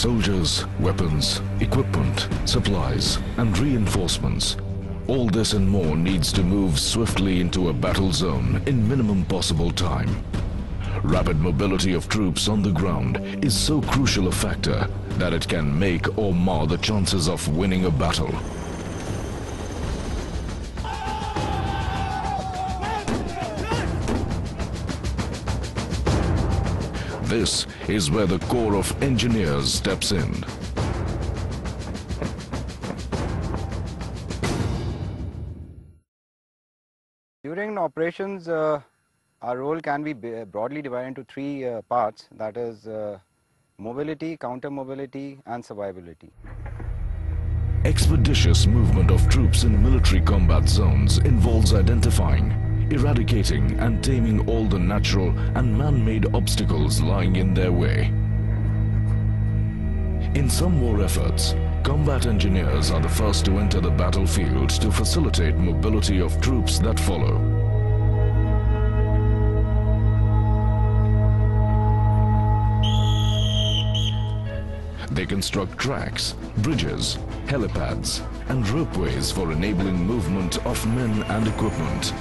Soldiers, weapons, equipment, supplies, and reinforcements. All this and more needs to move swiftly into a battle zone in minimum possible time. Rapid mobility of troops on the ground is so crucial a factor that it can make or mar the chances of winning a battle. This is where the Corps of Engineers steps in. During operations, uh, our role can be broadly divided into three uh, parts that is, uh, mobility, counter mobility, and survivability. Expeditious movement of troops in military combat zones involves identifying, eradicating and taming all the natural and man-made obstacles lying in their way. In some war efforts, combat engineers are the first to enter the battlefield to facilitate mobility of troops that follow. They construct tracks, bridges, helipads, and ropeways for enabling movement of men and equipment.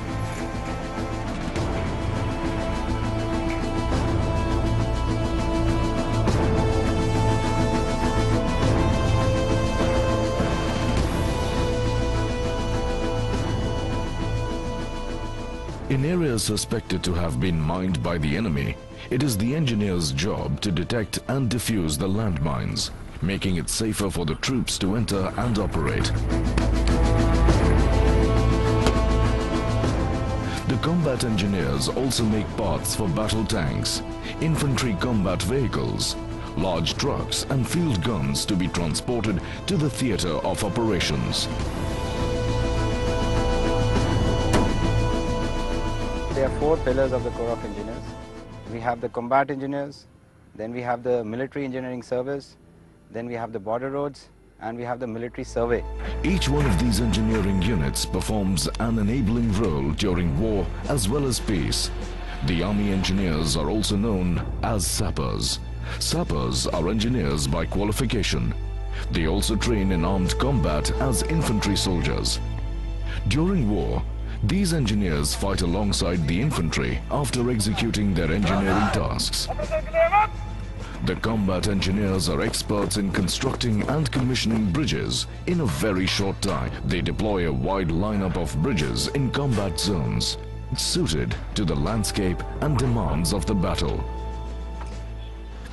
In areas suspected to have been mined by the enemy, it is the engineer's job to detect and defuse the landmines, making it safer for the troops to enter and operate. The combat engineers also make parts for battle tanks, infantry combat vehicles, large trucks and field guns to be transported to the theater of operations. There are four pillars of the Corps of Engineers. We have the combat engineers, then we have the military engineering service, then we have the border roads, and we have the military survey. Each one of these engineering units performs an enabling role during war as well as peace. The Army engineers are also known as sappers. Sappers are engineers by qualification. They also train in armed combat as infantry soldiers. During war, these engineers fight alongside the infantry after executing their engineering tasks. The combat engineers are experts in constructing and commissioning bridges in a very short time. They deploy a wide lineup of bridges in combat zones, suited to the landscape and demands of the battle.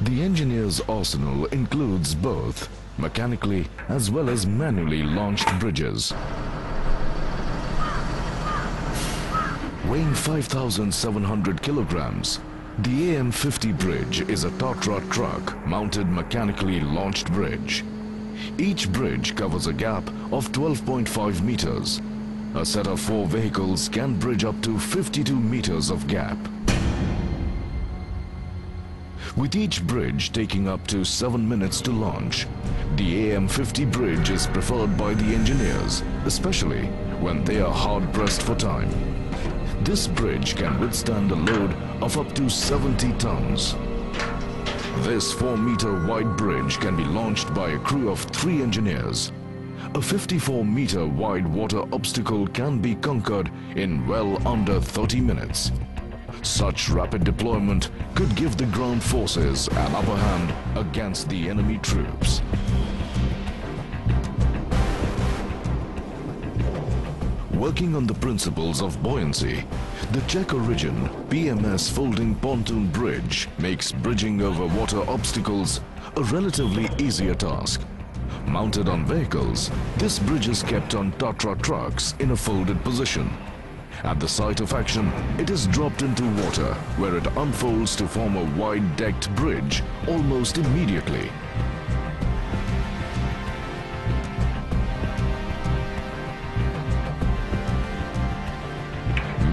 The engineer's arsenal includes both mechanically as well as manually launched bridges. Weighing 5,700 kilograms, the AM-50 bridge is a Tatra truck mounted mechanically launched bridge. Each bridge covers a gap of 12.5 meters. A set of four vehicles can bridge up to 52 meters of gap. With each bridge taking up to 7 minutes to launch, the AM-50 bridge is preferred by the engineers, especially when they are hard pressed for time. This bridge can withstand a load of up to 70 tons. This 4-meter wide bridge can be launched by a crew of three engineers. A 54-meter wide water obstacle can be conquered in well under 30 minutes. Such rapid deployment could give the ground forces an upper hand against the enemy troops. Working on the principles of buoyancy, the Czech origin PMS folding pontoon bridge makes bridging over water obstacles a relatively easier task. Mounted on vehicles, this bridge is kept on Tatra trucks in a folded position. At the site of action, it is dropped into water where it unfolds to form a wide-decked bridge almost immediately.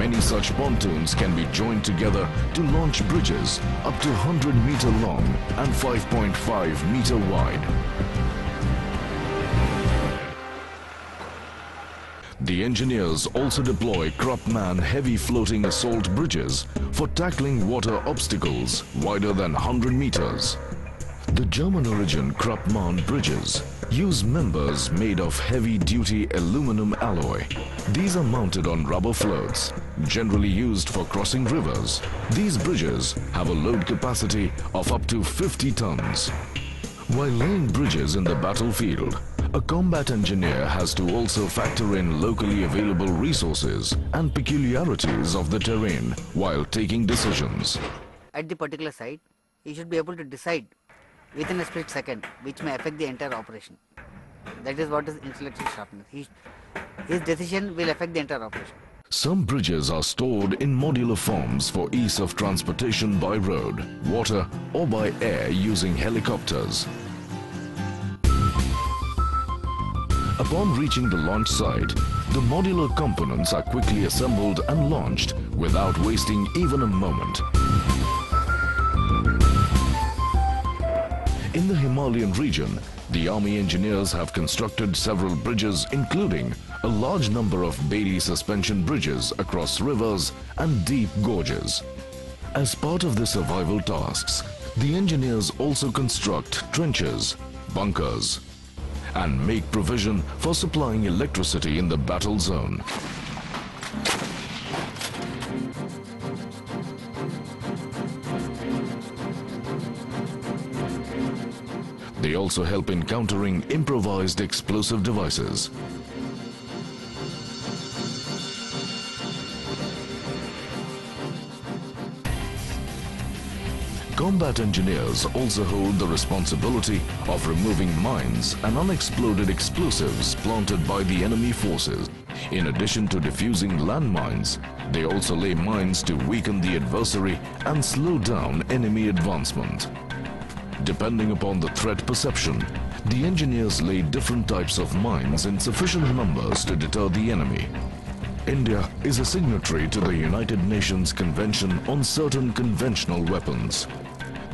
Many such pontoons can be joined together to launch bridges up to 100 meter long and 5.5 meter wide. The engineers also deploy Kruppmann heavy floating assault bridges for tackling water obstacles wider than 100 meters. The German origin Krupp-Mahn bridges use members made of heavy-duty aluminum alloy. These are mounted on rubber floats, generally used for crossing rivers. These bridges have a load capacity of up to 50 tons. While laying bridges in the battlefield, a combat engineer has to also factor in locally available resources and peculiarities of the terrain while taking decisions. at the particular site, he should be able to decide within a split second which may affect the entire operation. That is what is intellectual sharpness. His decision will affect the entire operation. Some bridges are stored in modular forms for ease of transportation by road, water or by air using helicopters. Upon reaching the launch site, the modular components are quickly assembled and launched without wasting even a moment. Himalayan region, the Army engineers have constructed several bridges including a large number of Beatty suspension bridges across rivers and deep gorges. As part of the survival tasks, the engineers also construct trenches, bunkers, and make provision for supplying electricity in the battle zone. They also help in countering improvised explosive devices. Combat engineers also hold the responsibility of removing mines and unexploded explosives planted by the enemy forces. In addition to defusing landmines, they also lay mines to weaken the adversary and slow down enemy advancement. Depending upon the threat perception, the engineers lay different types of mines in sufficient numbers to deter the enemy. India is a signatory to the United Nations Convention on Certain Conventional Weapons.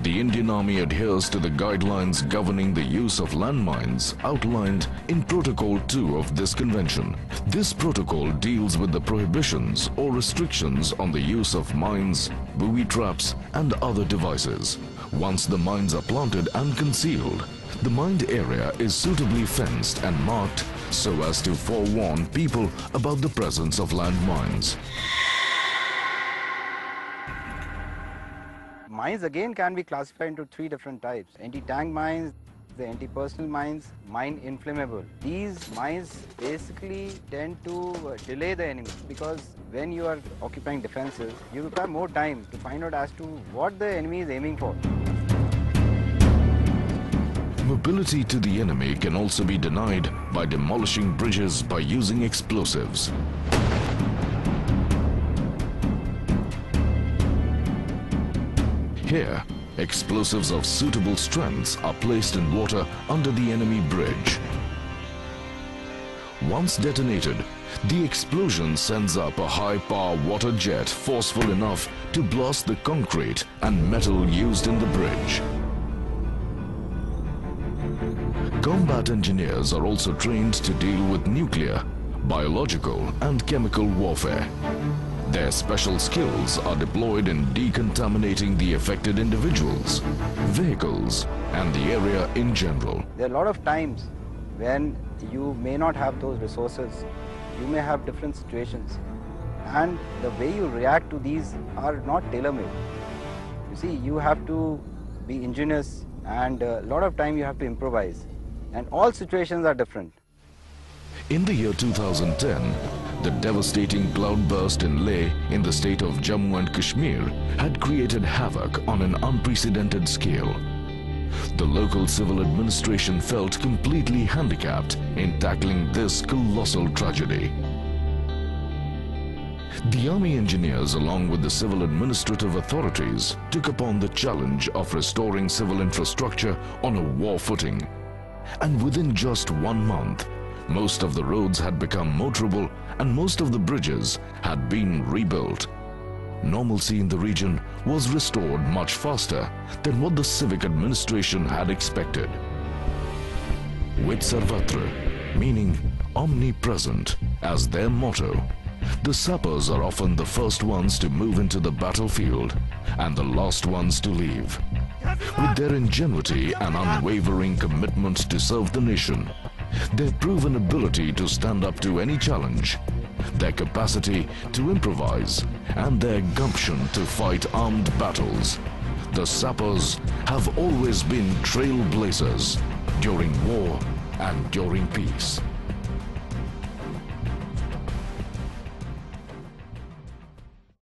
The Indian Army adheres to the guidelines governing the use of landmines outlined in Protocol 2 of this convention. This protocol deals with the prohibitions or restrictions on the use of mines, booby traps and other devices. Once the mines are planted and concealed, the mined area is suitably fenced and marked so as to forewarn people about the presence of landmines. Mines again can be classified into three different types. Anti-tank mines, the anti-personnel mines, mine inflammable. These mines basically tend to uh, delay the enemy because when you are occupying defenses, you require more time to find out as to what the enemy is aiming for. Mobility to the enemy can also be denied by demolishing bridges by using explosives. Here, explosives of suitable strengths are placed in water under the enemy bridge. Once detonated, the explosion sends up a high-power water jet forceful enough to blast the concrete and metal used in the bridge. Combat engineers are also trained to deal with nuclear, biological and chemical warfare. Their special skills are deployed in decontaminating the affected individuals, vehicles and the area in general. There are a lot of times when you may not have those resources. You may have different situations. And the way you react to these are not tailor-made. You see, you have to be ingenious and a lot of time you have to improvise. And all situations are different. In the year 2010, the devastating cloudburst in Leh in the state of Jammu and Kashmir had created havoc on an unprecedented scale. The local civil administration felt completely handicapped in tackling this colossal tragedy. The army engineers along with the civil administrative authorities took upon the challenge of restoring civil infrastructure on a war footing. And within just one month, most of the roads had become motorable and most of the bridges had been rebuilt. Normalcy in the region was restored much faster than what the civic administration had expected. With Sarvatra, meaning omnipresent, as their motto, the sappers are often the first ones to move into the battlefield and the last ones to leave. With their ingenuity and unwavering commitment to serve the nation, their proven ability to stand up to any challenge, their capacity to improvise, and their gumption to fight armed battles, the sappers have always been trailblazers during war and during peace.